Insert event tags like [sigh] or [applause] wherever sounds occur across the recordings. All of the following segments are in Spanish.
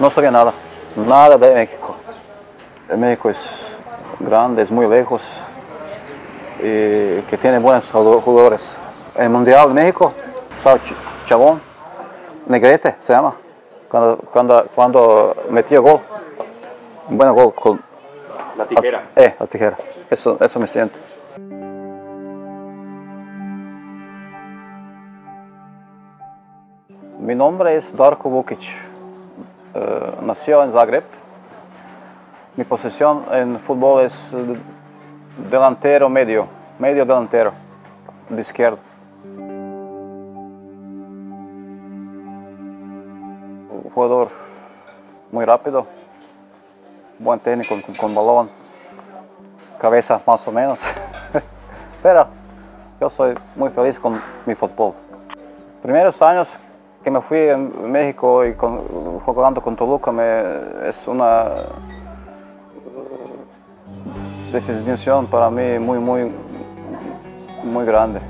no sabía nada, nada de México. México es grande, es muy lejos y que tiene buenos jugadores. En el Mundial de México estaba Chabón, Negrete se llama, cuando, cuando, cuando metió gol. Bueno, gol con... La tijera. eh, la tijera. Eso, eso me siento. Mi nombre es Darko Vukic. Eh, nació en Zagreb. Mi posición en fútbol es delantero medio, medio delantero, de izquierda. Un jugador muy rápido, buen técnico con, con balón, cabeza más o menos. [laughs] Pero yo soy muy feliz con mi fútbol. Definidos años que me fui en México y jugando con Toluca me, es una definición para mí muy, muy, muy grande.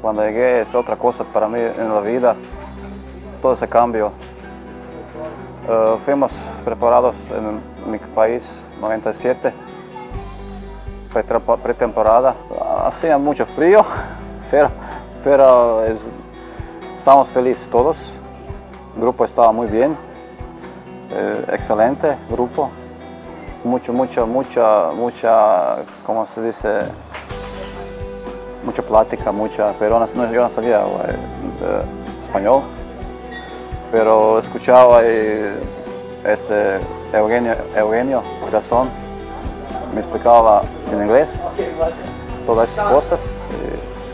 Cuando llegué es otra cosa para mí en la vida, todo ese cambio. Uh, fuimos preparados en mi país, 97, pretemporada. Hacía mucho frío, [laughs] pero, pero es, estábamos felices todos. El grupo estaba muy bien, eh, excelente grupo mucho, mucho, mucha, mucha, ¿cómo se dice? Mucha plática, mucha, pero no, yo no sabía eh, español, pero escuchaba eh, este Eugenio, Eugenio Corazón, me explicaba en inglés todas esas cosas, eh,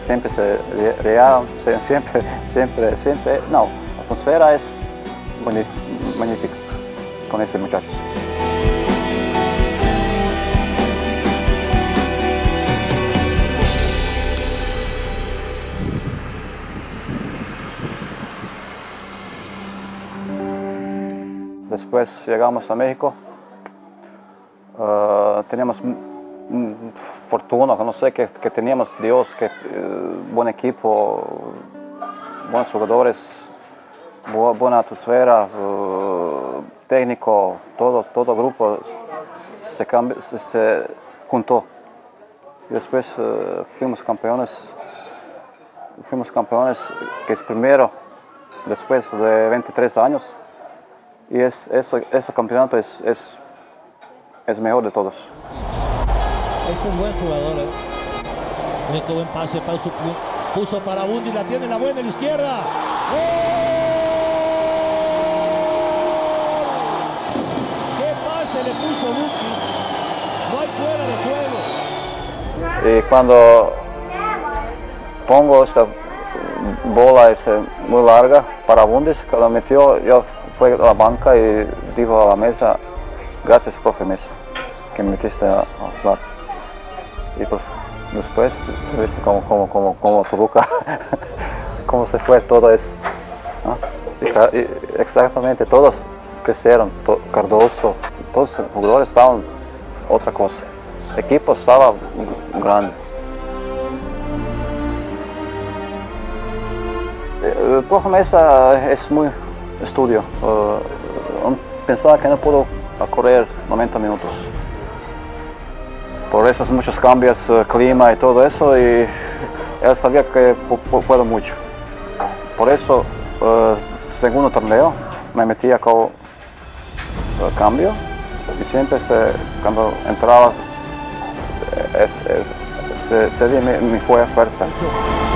siempre se reía, [laughs] siempre, siempre, siempre, no, la atmósfera es magnífica con estos muchachos. Después llegamos a México. Uh, teníamos fortuna, no sé, que, teníamos Dios, uh, buen equipo, buenos jugadores, bu buena atmósfera, uh, técnico, todo, todo grupo se, juntó. Y después fuimos campeones, fuimos campeones, que es primero, después de 23 años. Y es, ese campeonato es, es, es mejor de todos. Este es buen jugador. ¿eh? Miren qué buen pase, puso, puso para Bundi, la tiene la buena en la izquierda. ¡Gol! ¡Qué pase le puso Bundi! No hay fuera de juego. Y cuando pongo esa bola esa muy larga para Bundis, cuando metió, yo fue a la banca y dijo a la mesa, gracias profe Mesa, que me metiste a. Y pues después, viste cómo, cómo, cómo, cómo Toluca, [laughs] cómo se fue todo eso. exactamente, todos crecieron, Cardoso, todos los jugadores estaban otra cosa. El equipo estaba grande. El profe Mesa es muy estudio. Uh, pensaba que no puedo correr 90 minutos. Por esos muchos cambios, uh, clima y todo eso, y él sabía que puedo mucho. Por eso, uh, segundo torneo, me metía como cambio y siempre se, cuando entraba es, es, se, se me, fue a fuerza.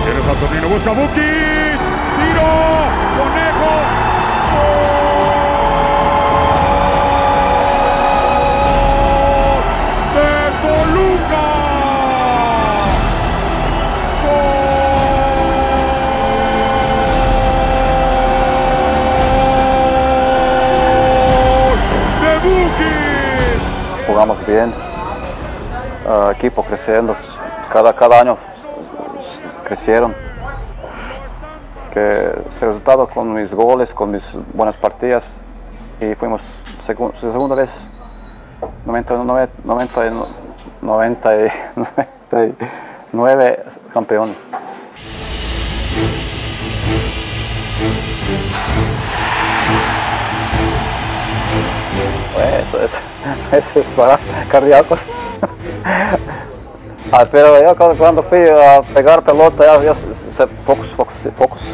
Tiene Saturnino, busca Buki, tiro, conejo, bien, uh, equipo creciendo, cada, cada año crecieron. Que el resultado con mis goles, con mis buenas partidas y fuimos segun, segunda vez 99, 90, 90, 99 campeones. Eso, eso, [laughs] eso es para cardíacos. [laughs] Ah, pero yo cuando, fui a pegar pelota, yo, yo se- focus, focus, focus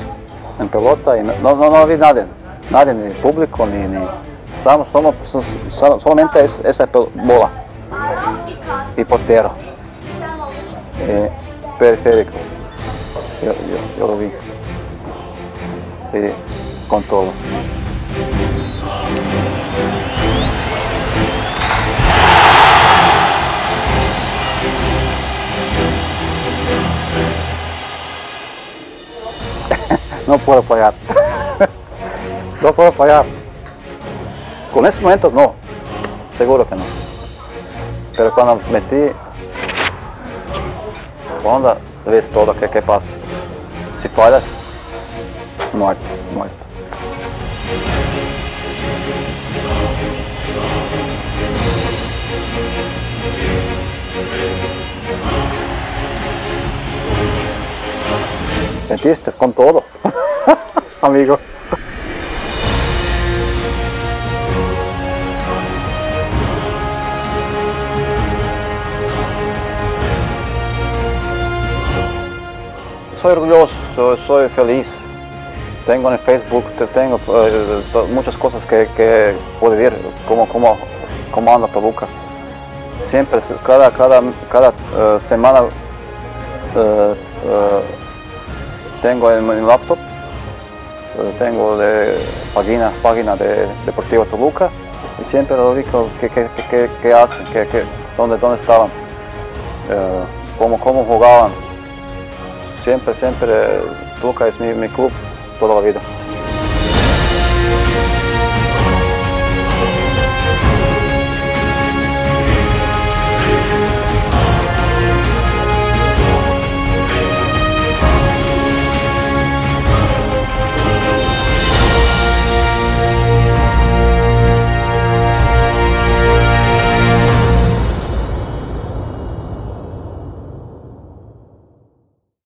en pelota y no, no, no vi nadie, nadie, ni público, ni, ni somos, somos, so- solamente es, esa bola y portero, eh, periférico, yo, yo, lo vi, y con todo. No puedo fallar. no puedo fallar. Con ese momento no. Seguro que no. Pero cuando metí, cuando ves todo que, que pasa. Si fallas, muerto, muerto. Metiste con todo, amigo. Soy orgulloso, soy, feliz. Tengo en Facebook, te- tengo eh, to- muchas cosas que, que puedo ver, cómo, cómo, cómo anda Toluca. Siempre, cada, cada, cada eh, semana eh, eh, tengo en mi laptop, eh, tengo de página, página de Deportivo Toluca y siempre lo ubico qué que, que, que, hacen, que, dónde, dónde estaban, eh, cómo, cómo jugaban. Siempre, siempre Toluca es mi, mi club toda la vida.